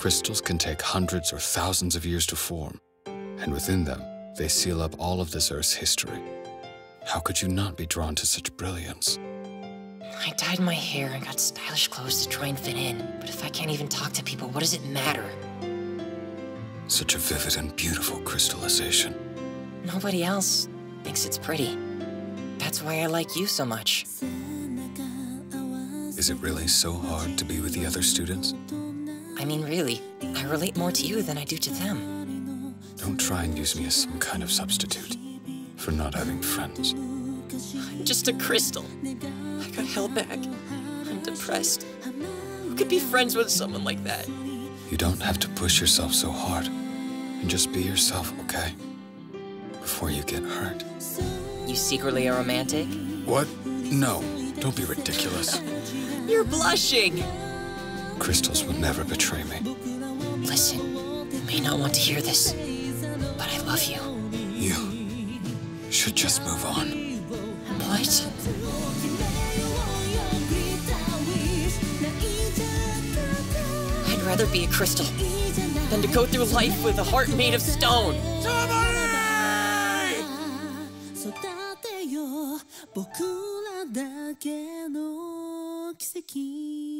Crystals can take hundreds or thousands of years to form, and within them, they seal up all of this Earth's history. How could you not be drawn to such brilliance? I dyed my hair and got stylish clothes to try and fit in. But if I can't even talk to people, what does it matter? Such a vivid and beautiful crystallization. Nobody else thinks it's pretty. That's why I like you so much. Is it really so hard to be with the other students? I mean, really, I relate more to you than I do to them. Don't try and use me as some kind of substitute for not having friends. I'm just a crystal. I got held back. I'm depressed. Who could be friends with someone like that? You don't have to push yourself so hard. And just be yourself, okay? Before you get hurt. You secretly a romantic? What? No. Don't be ridiculous. You're blushing! Crystals will never betray me. Listen, you may not want to hear this, but I love you. You should just move on. What? I'd rather be a crystal than to go through life with a heart made of stone. 育てよう僕らだけの奇跡